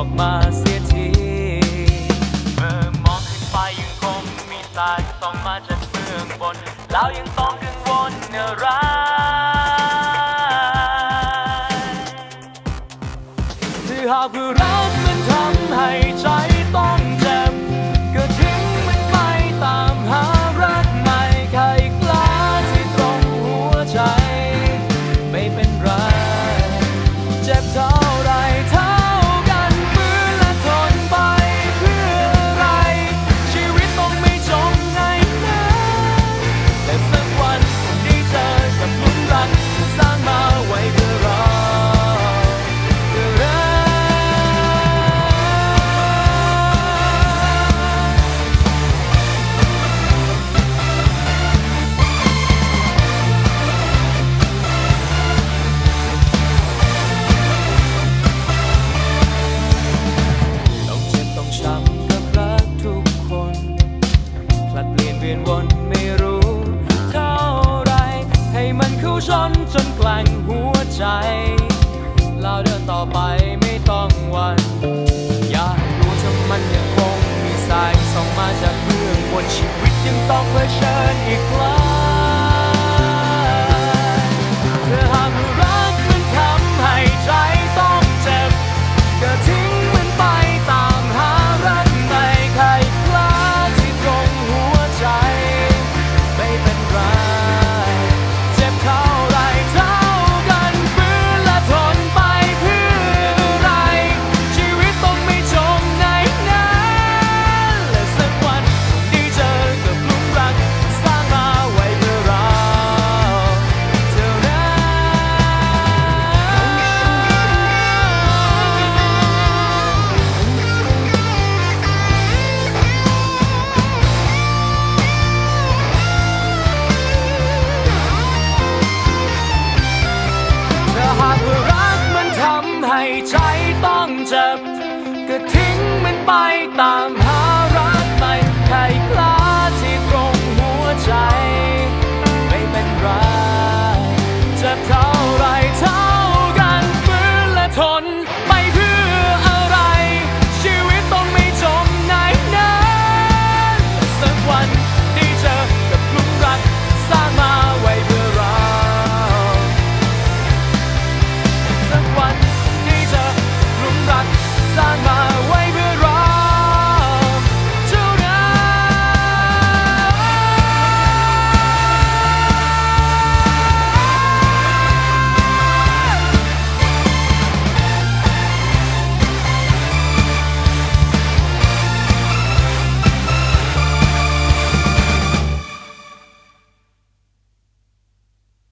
อกมาเสียทีเมื่อมองขึ้นไปยังคงมีสายส่องมาจากเบื้องบน แล้วยังต้องกังวลอะไรที่หากว่ารักมันทำให้ วียนวนไม่รู้เท่าไร ให้มันเข้าชนจนแกล่งหัวใจ เราเดินต่อไปไม่ต้องหวันอยากรู้ถ้ามันยังคงมีสายส่องมาจากเบื้องบนชีวิตยังต้องเผชิญอีกไกล ก็ทิ้งมันไปตามหา